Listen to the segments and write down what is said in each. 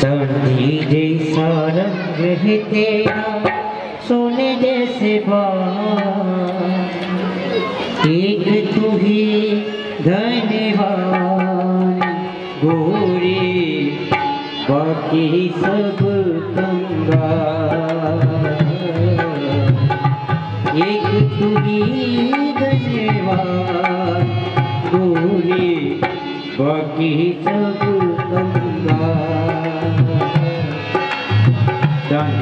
चांदी जैसा रंग है तेरा सोने जैसे बाल एक तू ही धन्यवान गोरी बाकी सब कंगाल एक तू ही धन्यवान गोरी बाकी सब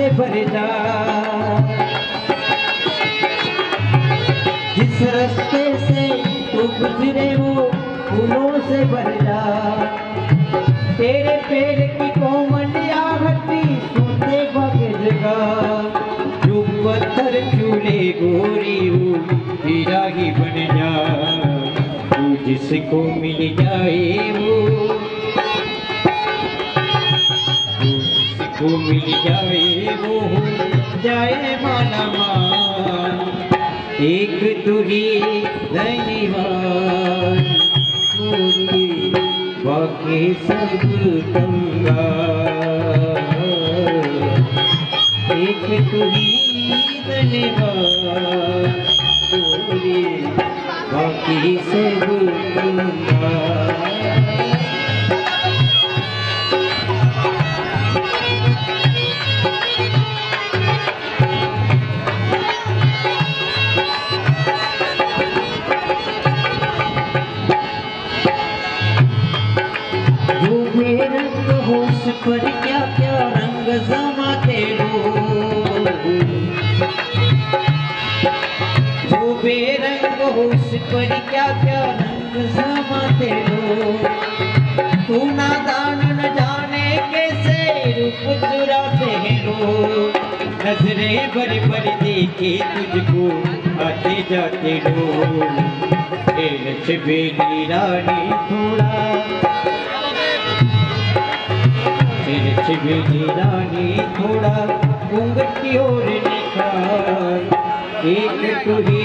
से भर जा जिस रास्ते से तू गुजरे वो फूलों से भर जा तेरे पैर की कोमल आहती सुनते बगेगा जो पत्थर चूले गोरी वो हीरा ही बन जा। तू जिसको मिल जाए वो मिल जाए वो हो जाए एक तुरी धन्यवाद गोरी बाकी सब कंगा एक तुरी धन्यवाद गोरी बाकी सब कंगा पर क्या क्या रंग जमाते हो जो बेरंग होश पर क्या क्या रंग जमाते हो नज़रें भर भर देखे तुझको, आते जाते छबेली रानी थोड़ा तेरे रानी थोड़ा घूंघट की निखार। एक तुही